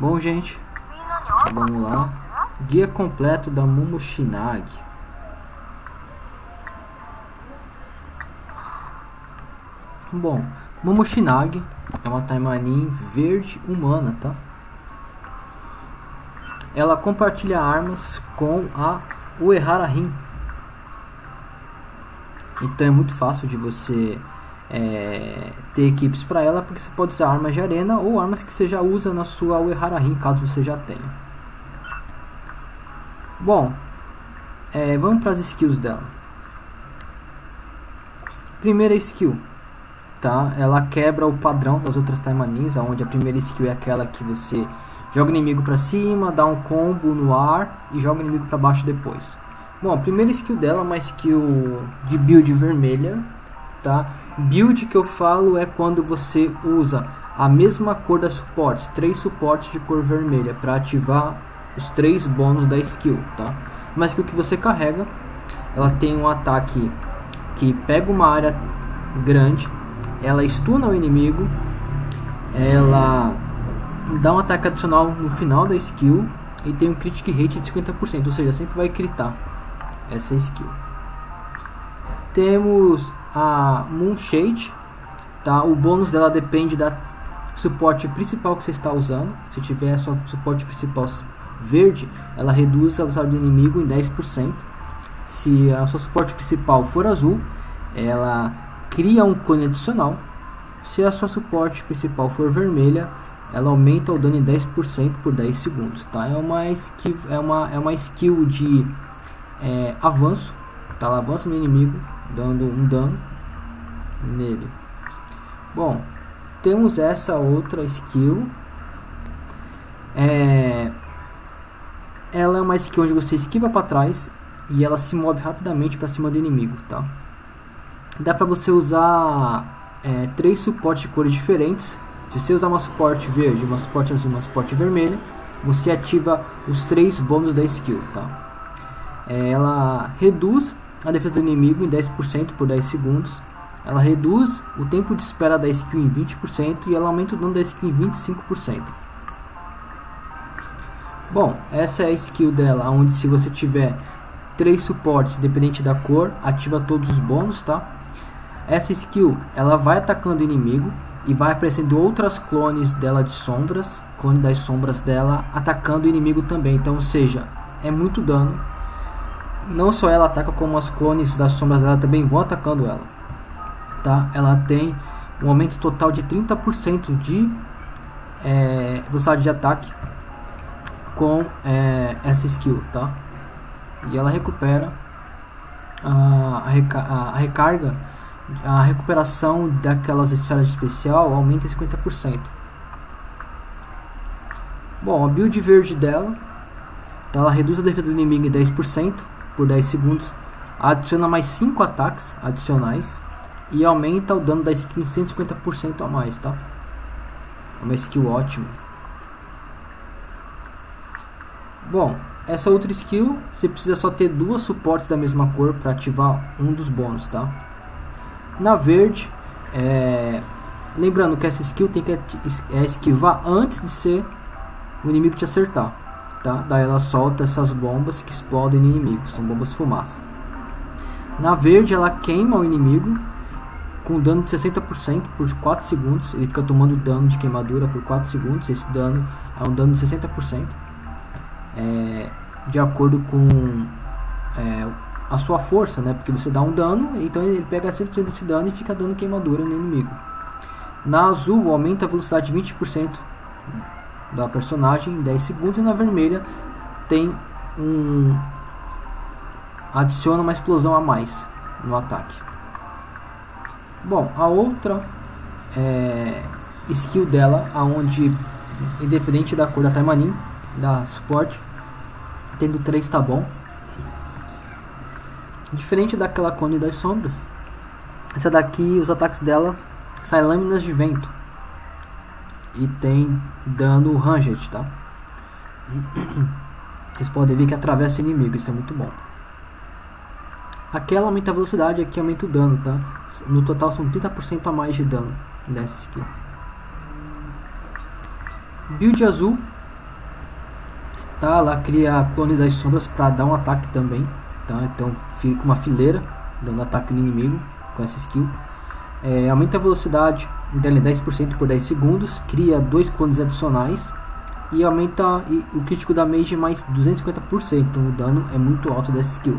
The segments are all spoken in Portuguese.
Bom, gente, vamos lá. Guia completo da Momoshinagi. Bom, Momoshinagi é uma Taimanin verde humana, tá? Ela compartilha armas com a Uehara Rin. Então é muito fácil de você é, ter equipes para ela, porque você pode usar armas de arena ou armas que você já usa na sua Uehara Rin, caso você já tenha. Bom, é, vamos para as skills dela. Primeira skill, tá? Ela quebra o padrão das outras Taimanins, onde a primeira skill é aquela que você joga o inimigo para cima, dá um combo no ar e joga o inimigo para baixo depois. Bom, a primeira skill dela é uma skill de build vermelha, tá? Build que eu falo é quando você usa a mesma cor das suportes, três suportes de cor vermelha para ativar os três bônus da skill, tá? Mas que o que você carrega, ela tem um ataque que pega uma área grande, ela stuna o inimigo, ela dá um ataque adicional no final da skill e tem um critic rate de 50%, ou seja, sempre vai critar essa skill. Temos a Moonshade, tá? O bônus dela depende da suporte principal que você está usando. Se tiver só suporte principal verde, ela reduz a velocidade do inimigo em 10%. Se a sua suporte principal for azul, ela cria um cone adicional. Se a sua suporte principal for vermelha, ela aumenta o dano em 10% por 10 segundos, tá? É uma skill, é uma, é uma skill de é, avanço, tá? Ela avança no inimigo, dando um dano nele. Bom, temos essa outra skill. É, ela é uma skill onde você esquiva para trás e ela se move rapidamente para cima do inimigo, tá? Dá para você usar é, três suportes de cores diferentes. Se você usar uma suporte verde, uma suporte azul, uma suporte vermelha, você ativa os três bônus da skill, tá? É, ela reduz a defesa do inimigo em 10% por 10 segundos. Ela reduz o tempo de espera da skill em 20% e ela aumenta o dano da skill em 25%. Bom, essa é a skill dela, onde se você tiver três suportes, independente da cor, ativa todos os bônus, tá? Essa skill, ela vai atacando o inimigo e vai aparecendo outras clones dela de sombras, clone das sombras dela, atacando o inimigo também. Então, ou seja, é muito dano. Não só ela ataca, como as clones das sombras dela também vão atacando ela. Tá? Ela tem um aumento total de 30% de é, velocidade de ataque com é, essa skill, tá? E ela recupera a, reca a, recarga, a recuperação daquelas esferas de especial aumenta em 50%. Bom, a build verde dela, tá? ela reduz a defesa do inimigo em 10% por 10 segundos, adiciona mais 5 ataques adicionais e aumenta o dano da em 150% a mais, tá? É uma skill ótima. Bom, essa outra skill, você precisa só ter duas suportes da mesma cor para ativar um dos bônus, tá? Na verde, é... lembrando que essa skill tem que é esquivar antes de ser o inimigo te acertar, tá? Daí ela solta essas bombas que explodem no inimigo, são bombas fumaça. Na verde, ela queima o inimigo com dano de 60% por 4 segundos. Ele fica tomando dano de queimadura por 4 segundos. Esse dano é um dano de 60% é, de acordo com é, a sua força, né? Porque você dá um dano, então ele pega 100% desse dano e fica dando queimadura no inimigo. Na azul aumenta a velocidade 20% da personagem em 10 segundos e na vermelha tem um adiciona uma explosão a mais no ataque. Bom, a outra é, skill dela, aonde independente da cor da Taimanin, da suporte. Tendo 3 tá bom. Diferente daquela cone das sombras. Essa daqui, os ataques dela saem lâminas de vento. E tem dano ranged, tá? Vocês podem ver que atravessa o inimigo, isso é muito bom. Aquela aumenta a velocidade, aqui aumenta o dano, tá? No total são 30% a mais de dano nessa skill. Build azul Tá? Ela cria clones das sombras para dar um ataque também. Tá? Então fica uma fileira dando ataque no inimigo com essa skill. É, aumenta a velocidade em 10% por 10 segundos, cria dois clones adicionais e aumenta o crítico da mage mais 250%, então o dano é muito alto dessa skill.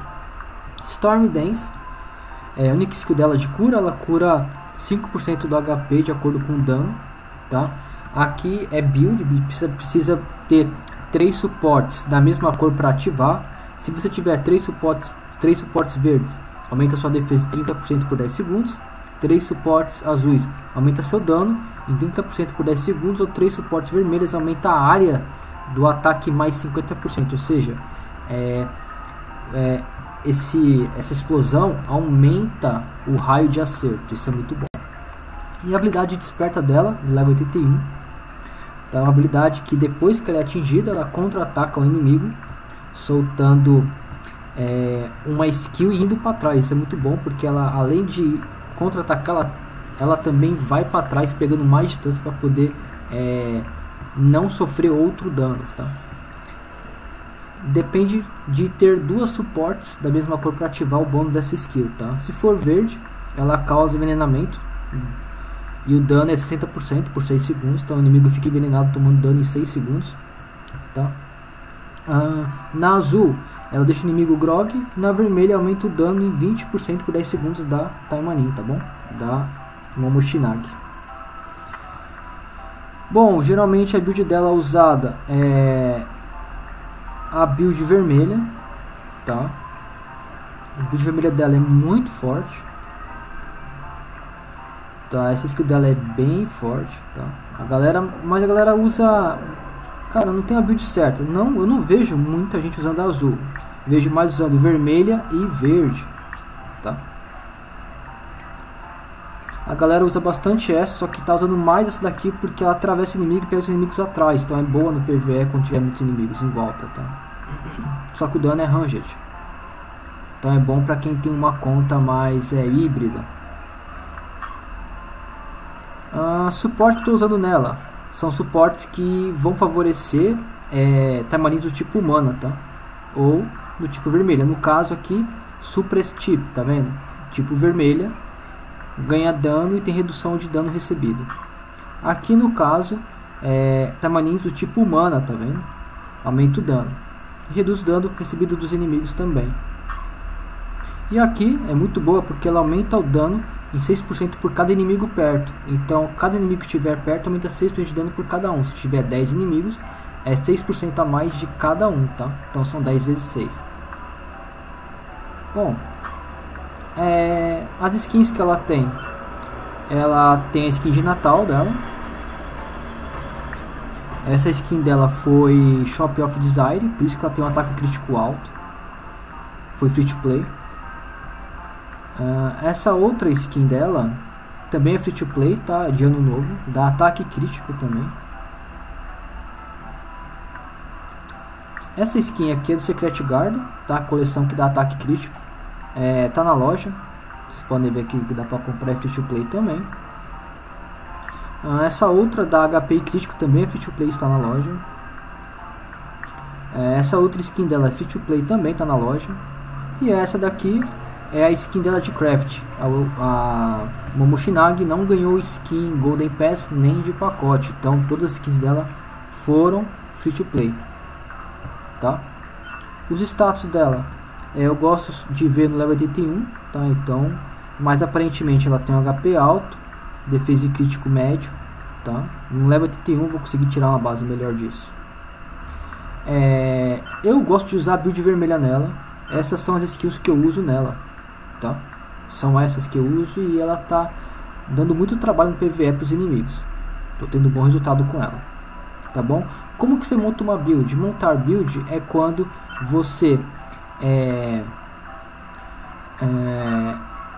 Storm Dance, é, a única skill dela de cura, ela cura 5% do HP de acordo com o dano, tá? Aqui é build, precisa, precisa ter três suportes da mesma cor para ativar. Se você tiver três suportes, três suportes verdes, aumenta sua defesa em 30% por 10 segundos. Três suportes azuis, aumenta seu dano em 30% por 10 segundos. Ou três suportes vermelhos, aumenta a área do ataque mais 50%. Ou seja, é, é, esse, essa explosão aumenta o raio de acerto. Isso é muito bom. E a habilidade desperta dela, level 81. É uma habilidade que depois que ela é atingida, ela contra-ataca o inimigo, soltando é, uma skill indo para trás. Isso é muito bom porque ela, além de contra-atacar, ela, ela também vai para trás, pegando mais distância para poder é, não sofrer outro dano. Tá? Depende de ter duas suportes da mesma cor para ativar o bônus dessa skill. Tá? Se for verde, ela causa envenenamento e o dano é 60% por 6 segundos. Então o inimigo fica envenenado tomando dano em 6 segundos. Tá? Ah, na azul, ela deixa o inimigo grog. Na vermelha, aumenta o dano em 20% por 10 segundos da Taimani, tá bom? Da Momoshinagi. Bom, geralmente a build dela usada é a build vermelha, tá? A build vermelha dela é muito forte. Tá, essa skill dela é bem forte, tá? A galera, mas a galera usa Cara, não tem a build certa. Não, eu não vejo muita gente usando azul. Vejo mais usando vermelha e verde, tá? A galera usa bastante essa, só que tá usando mais essa daqui porque ela atravessa o inimigo e pega os inimigos atrás. Então é boa no PvE quando tiver muitos inimigos em volta, tá? Só que o dano é ranged. Então é bom para quem tem uma conta mais é, híbrida. Uh, suporte que estou usando nela são suportes que vão favorecer é, tamarins do tipo humana, tá? Ou do tipo vermelha. No caso aqui, Suppress Tip, tá vendo? Tipo vermelha, ganha dano e tem redução de dano recebido. Aqui no caso, é, tamarins do tipo humana, tá vendo? Aumenta o dano. E reduz o dano recebido dos inimigos também. E aqui é muito boa porque ela aumenta o dano em 6% por cada inimigo perto. Então, cada inimigo que estiver perto aumenta 6% de dano por cada um. Se tiver 10 inimigos, é 6% a mais de cada um, tá? Então são 10 vezes 6. Bom, é, as skins que ela tem, ela tem a skin de Natal dela. Essa skin dela foi Shop of Desire, por isso que ela tem um ataque crítico alto. Foi free to play. Uh, essa outra skin dela também é free to play, tá? De ano novo, dá ataque crítico também. Essa skin aqui é do Secret Guard, tá? Coleção que dá ataque crítico. É, tá na loja. Vocês podem ver aqui que dá pra comprar é free to play também. Uh, essa outra da HP crítico também é free to play, está na loja. Uh, essa outra skin dela é free to play também está na loja. E essa daqui é a skin dela de craft. A, a Momoshinagi não ganhou skin Golden Pass nem de pacote. Então todas as skins dela foram free to play. Tá? Os status dela. É, eu gosto de ver no level 81. Tá? Então, mas aparentemente ela tem um HP alto. Defesa e crítico médio. Tá? No level 81 vou conseguir tirar uma base melhor disso. É, eu gosto de usar build vermelha nela. Essas são as skills que eu uso nela tá? São essas que eu uso e ela tá dando muito trabalho no PvE para os inimigos. Tô tendo bom resultado com ela, tá bom? Como que você monta uma build? Montar build é quando você é, é,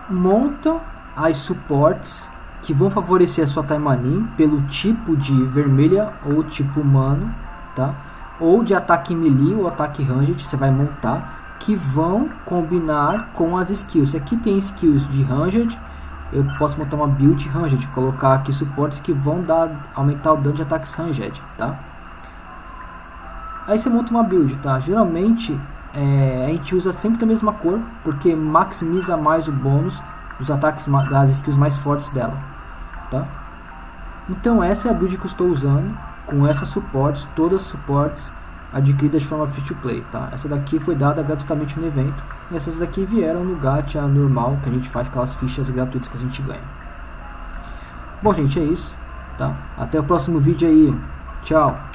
monta as suportes que vão favorecer a sua Taimanin pelo tipo de vermelha ou tipo humano, tá? Ou de ataque melee ou ataque ranged, você vai montar que vão combinar com as skills. Aqui tem skills de ranged, eu posso montar uma build ranged, colocar aqui suportes que vão dar aumentar o dano de ataques ranged, tá? Aí você monta uma build, tá? Geralmente é, a gente usa sempre a mesma cor, porque maximiza mais o bônus dos ataques das skills mais fortes dela, tá? Então essa é a build que eu estou usando, com essas suportes, todas as suportes adquiridas de forma free to play, tá? Essa daqui foi dada gratuitamente no evento, e essas daqui vieram no gacha normal que a gente faz aquelas fichas gratuitas que a gente ganha. Bom gente, é isso, tá? Até o próximo vídeo aí, tchau!